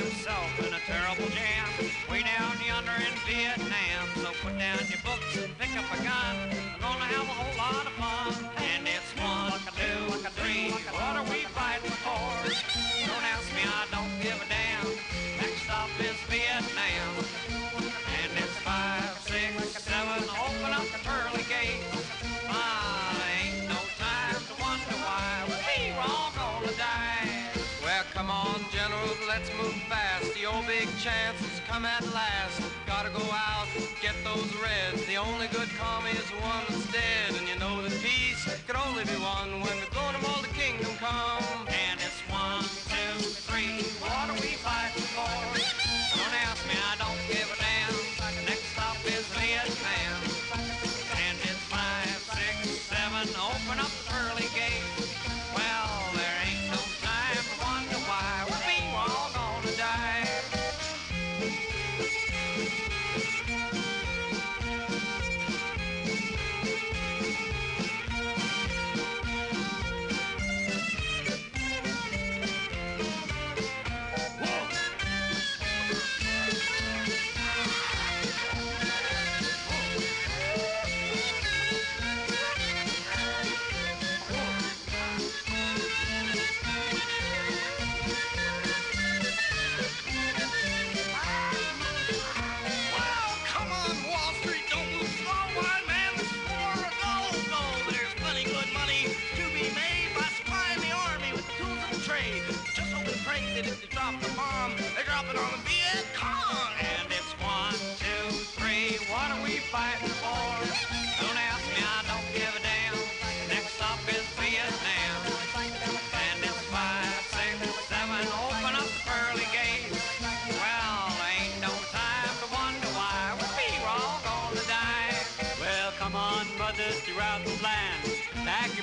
himself in a terrible jam way down yonder in Vietnam. So put down your books and pick up a gun. Old chance has come at last. Gotta go out, get those reds. The only good commie is the one that's dead. And you know that peace can only be won when we're going to all the kingdom come. And it's one, two, three. What are we fighting for?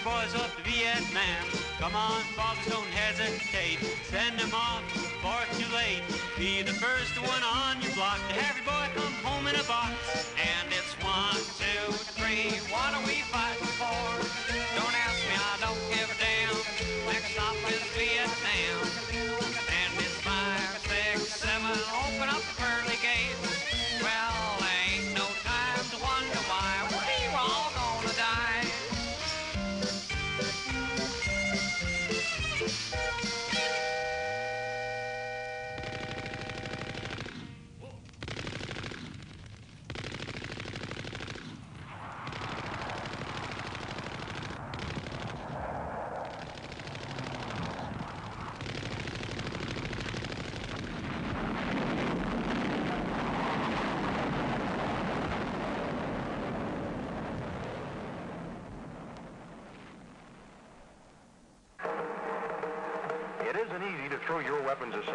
Boys up to Vietnam. Come on, fathers, don't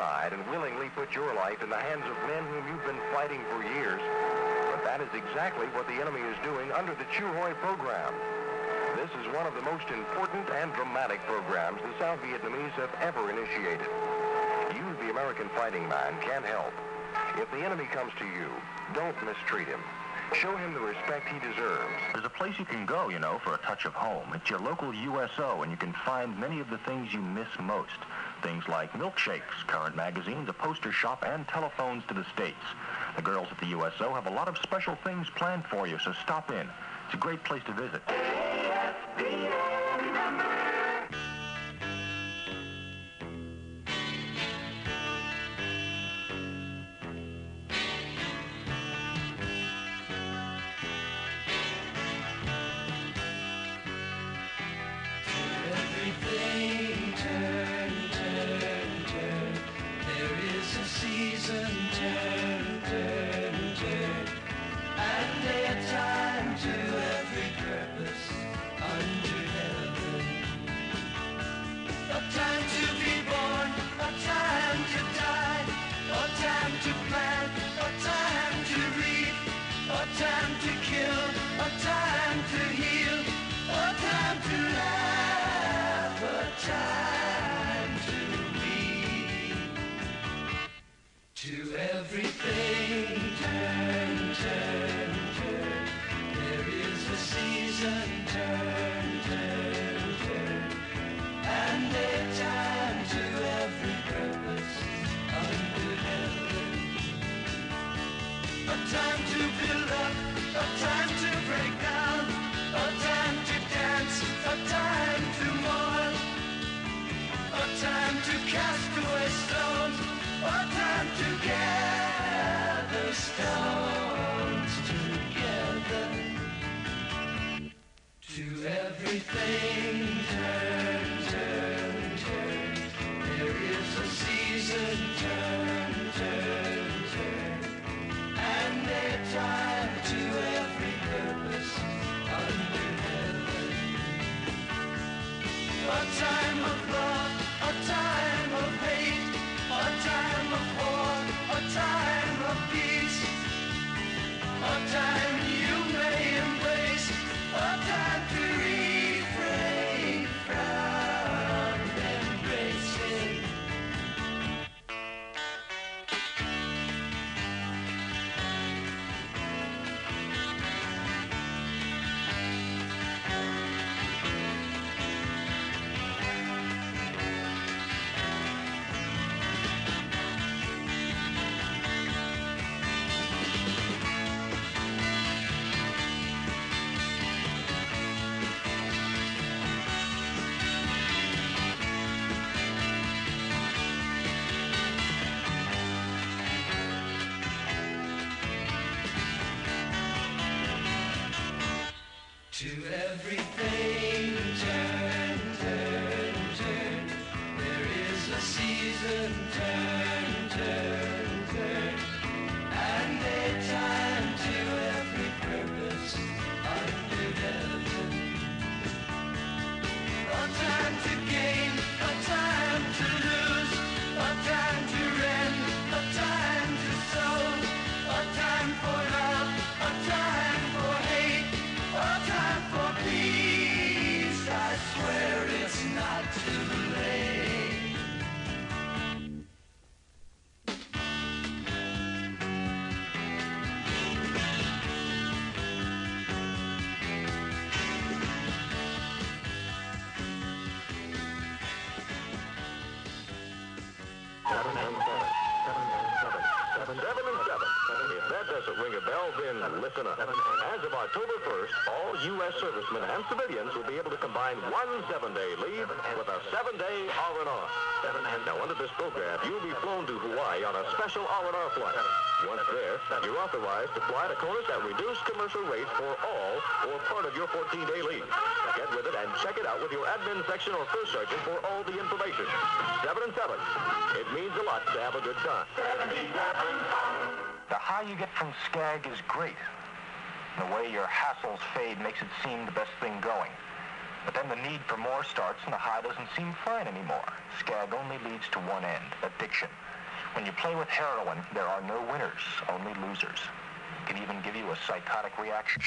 aside and willingly put your life in the hands of men whom you've been fighting for years. But that is exactly what the enemy is doing under the Chieu Hoi program. This is one of the most important and dramatic programs the South Vietnamese have ever initiated. You, the American fighting man, can't help. If the enemy comes to you, don't mistreat him. Show him the respect he deserves. There's a place you can go, you know, for a touch of home. It's your local USO, and you can find many of the things you miss most. Things like milkshakes, current magazines, a poster shop, and telephones to the States. The girls at the USO have a lot of special things planned for you, so stop in. It's a great place to visit. A time time Everything listen up. As of October 1st, all U.S. servicemen and civilians will be able to combine one seven-day leave with a seven-day R&R. Now, under this program, you'll be flown to Hawaii on a special R&R flight. Once there, you're authorized to fly to Conus at reduced commercial rates for all or part of your 14-day leave. Get with it and check it out with your admin section or first sergeant for all the information. Seven and seven. It means a lot to have a good time. The high you get from Skag is great. The way your hassles fade makes it seem the best thing going. But then the need for more starts and the high doesn't seem fine anymore. Skag only leads to one end, addiction. When you play with heroin, there are no winners, only losers. It can even give you a psychotic reaction.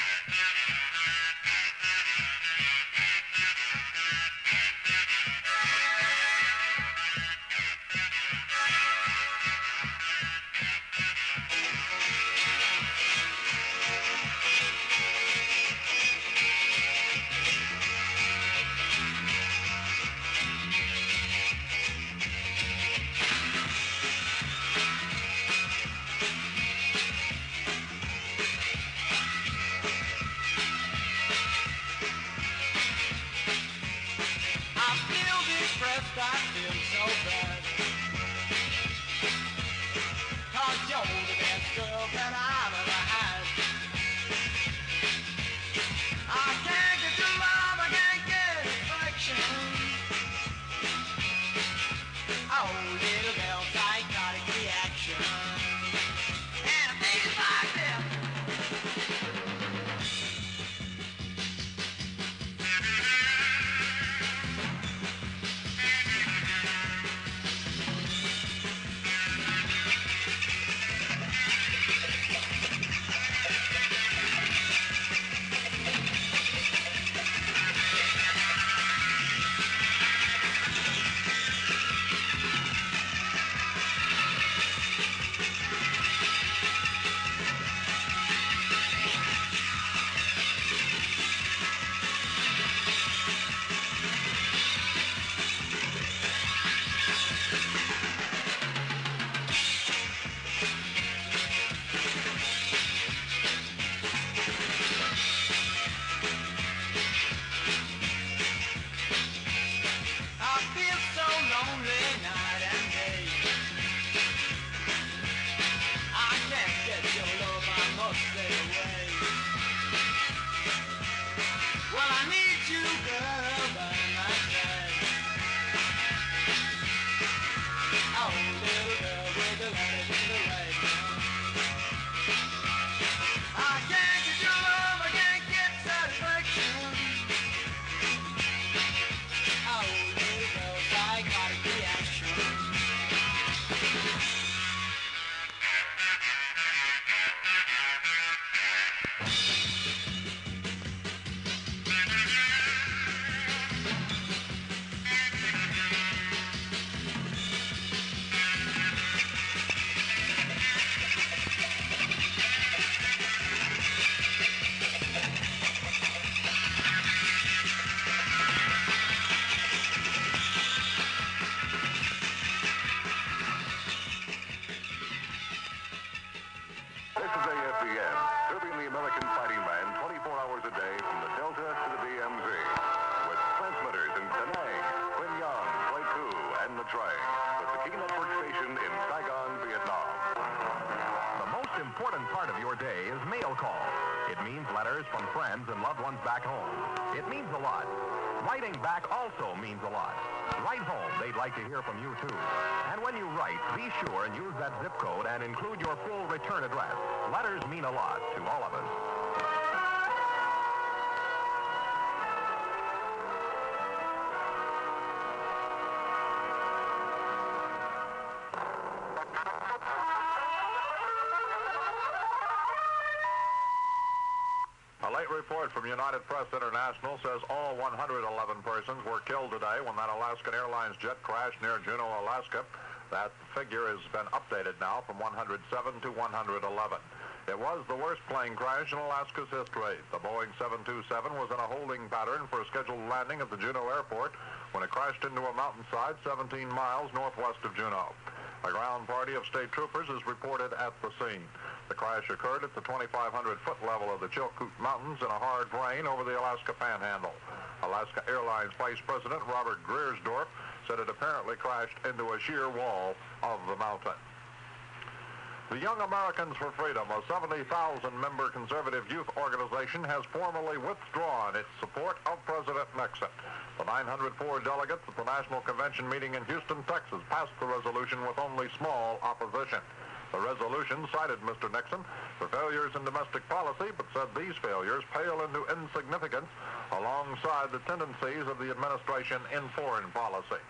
From friends and loved ones back home. It means a lot. Writing back also means a lot. Write home. They'd like to hear from you, too. And when you write, be sure and use that zip code and include your full return address. Letters mean a lot to all of us. United Press International says all 111 persons were killed today when that Alaskan Airlines jet crashed near Juneau, Alaska. That figure has been updated now from 107 to 111. It was the worst plane crash in Alaska's history. The Boeing 727 was in a holding pattern for a scheduled landing at the Juneau airport when it crashed into a mountainside 17 miles northwest of Juneau. A ground party of state troopers is reported at the scene. The crash occurred at the 2,500-foot level of the Chilkoot Mountains in a hard rain over the Alaska Panhandle. Alaska Airlines Vice President Robert Griersdorf said it apparently crashed into a sheer wall of the mountain. The Young Americans for Freedom, a 70,000-member conservative youth organization, has formally withdrawn its support of President Nixon. The 904 delegates at the National Convention meeting in Houston, Texas, passed the resolution with only small opposition. The resolution cited Mr. Nixon for failures in domestic policy, but said these failures pale into insignificance alongside the tendencies of the administration in foreign policy.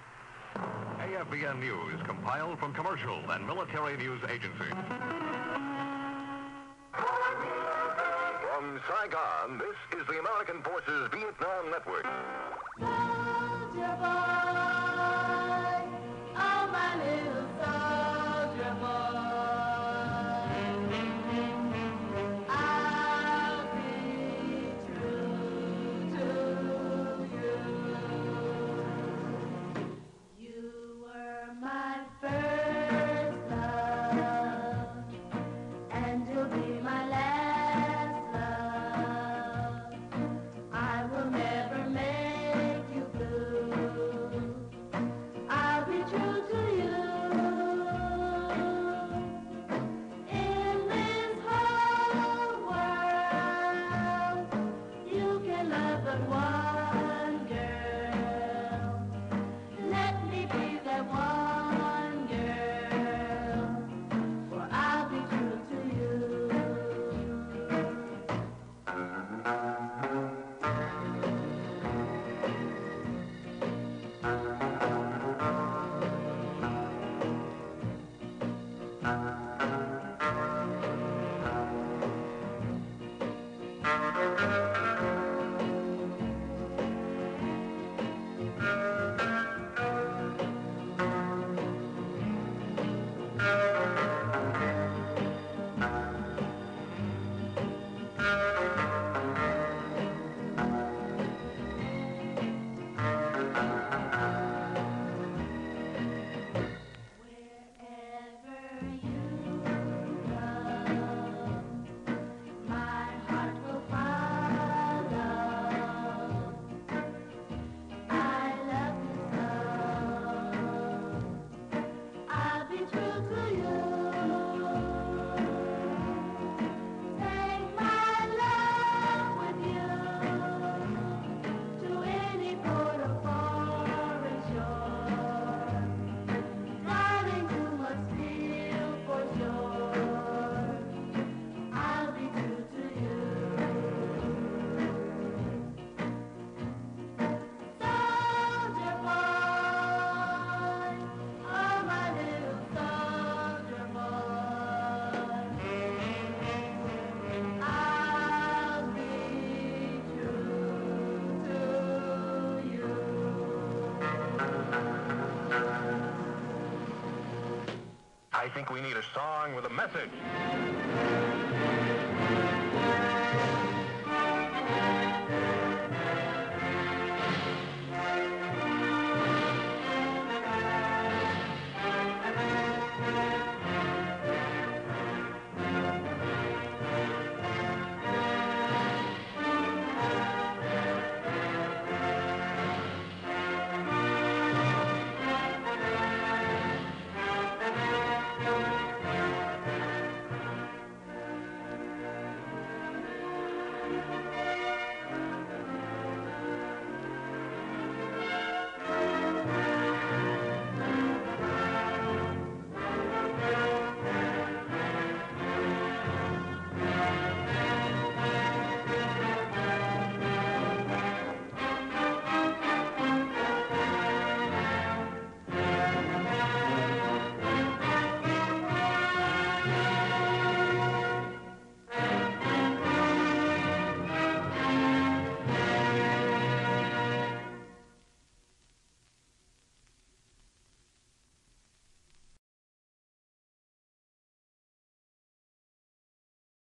AFVN News, compiled from commercial and military news agencies. From Saigon, this is the American Forces Vietnam Network. Wherever think we need a song with a message.